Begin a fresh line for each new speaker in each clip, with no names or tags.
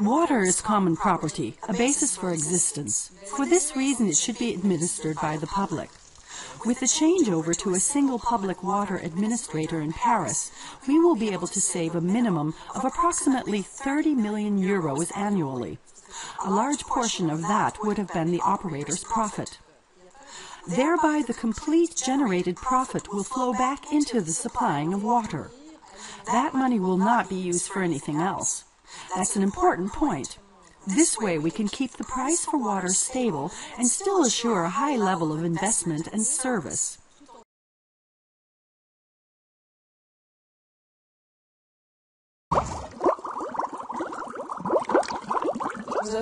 Water is common property, a basis for existence. For this reason, it should be administered by the public. With the changeover to a single public water administrator in Paris, we will be able to save a minimum of approximately 30 million euros annually. A large portion of that would have been the operator's profit. Thereby, the complete generated profit will flow back into the supplying of water. That money will not be used for anything else. That's an important point. This way we can keep the price for water stable and still assure a high level of investment and service.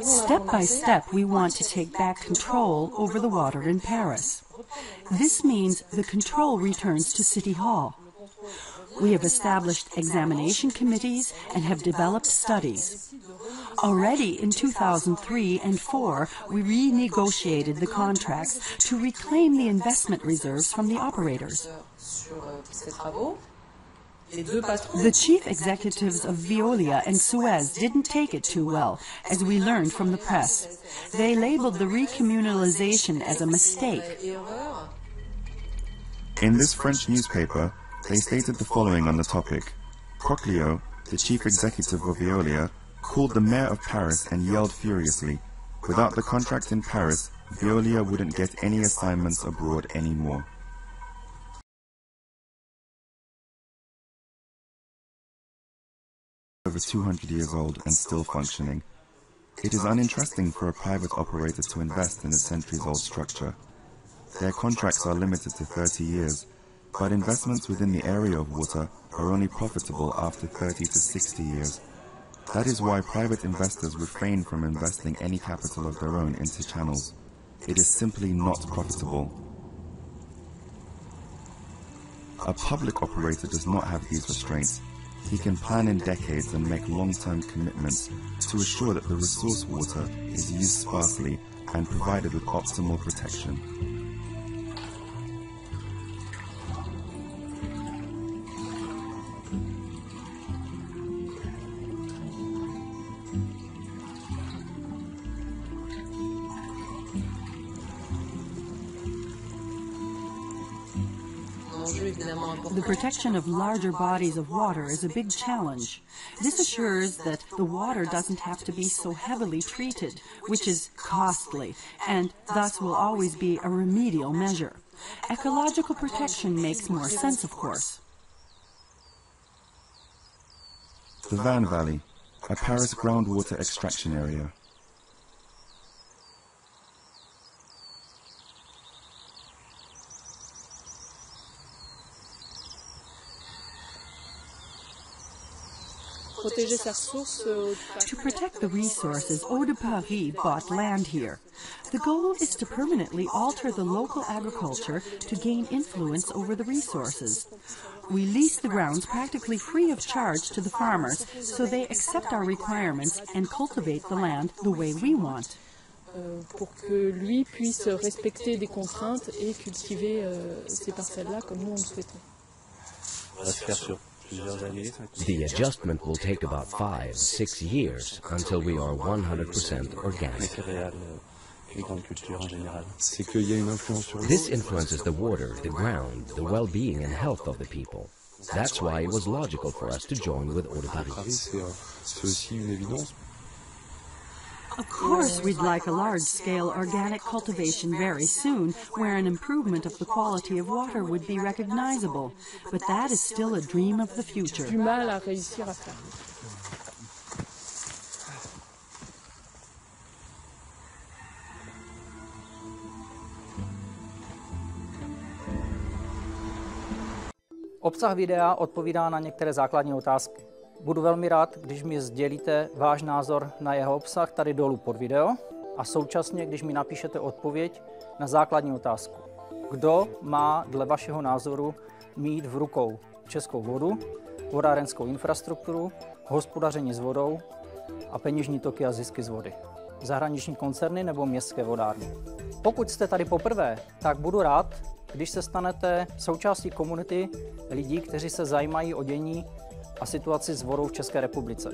Step by step, we want to take back control over the water in Paris. This means the control returns to City Hall. We have established examination committees and have developed studies. Already in 2003 and 4, we renegotiated the contracts to reclaim the investment reserves from the operators. The chief executives of Veolia and Suez didn't take it too well, as we learned from the press. They labeled the recommunalization as a mistake.
In this French newspaper, they stated the following on the topic. Coquelicot, the chief executive of Veolia, called the mayor of Paris and yelled furiously, without the contract in Paris, Veolia wouldn't get any assignments abroad anymore. over 200 years old and still functioning. It is uninteresting for a private operator to invest in a centuries-old structure. Their contracts are limited to 30 years, but investments within the area of water are only profitable after 30 to 60 years. That is why private investors refrain from investing any capital of their own into channels. It is simply not profitable. A public operator does not have these restraints. He can plan in decades and make long-term commitments to assure that the resource water is used sparsely and provided with optimal protection.
The protection of larger bodies of water is a big challenge. This assures that the water doesn't have to be so heavily treated, which is costly, and thus will always be a remedial measure. Ecological protection makes more sense, of course.
The Vanne Valley, a Paris groundwater extraction area.
Euh, to protect the resources, Eau de Paris bought land here. The goal is to permanently alter the local agriculture to gain influence over the resources. We lease the grounds practically free of charge to the farmers, so they accept our requirements and cultivate the land the way we want.
Euh, pour que lui puisse respecter des contraintes et cultiver euh, ces parcelles-là comme nous on le souhaitons.
The adjustment will take about five, six years until we are 100% organic. This influences the water, the ground, the well-being and health of the people. That's why it was logical for us to join with Eau de Paris.
Of course, we'd like a large-scale organic cultivation very soon, where an improvement of the quality of water would be recognizable. But that is still a dream of the future.
Du mal à réussir à faire.
Obsah videa odpovídá na některé základní otázky. Budu velmi rád, když mi sdělíte váš názor na jeho obsah tady dolů pod video a současně, když mi napíšete odpověď na základní otázku. Kdo má dle vašeho názoru mít v rukou českou vodu, vodárenskou infrastrukturu, hospodaření s vodou a peněžní toky a zisky z vody? Zahraniční koncerny nebo městské vodárny? Pokud jste tady poprvé, tak budu rád, když se stanete součástí komunity lidí, kteří se zajímají o dění a situaci s vodou v České republice.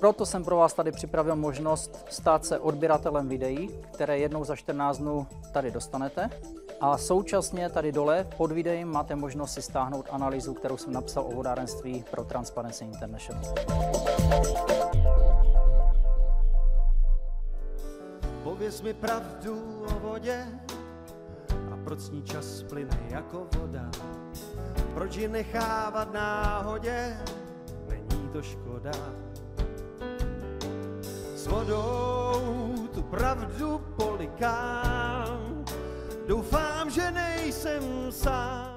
Proto jsem pro vás tady připravil možnost stát se odběratelem videí, které jednou za 14 dnů tady dostanete. A současně tady dole pod videem máte možnost si stáhnout analýzu, kterou jsem napsal o vodárenství pro Transparency International.
Pověz mi pravdu o vodě proč ní čas plyne jako voda. Proč ji nechávat náhodě, není to škoda. S vodou tu pravdu polikám, doufám, že nejsem sám.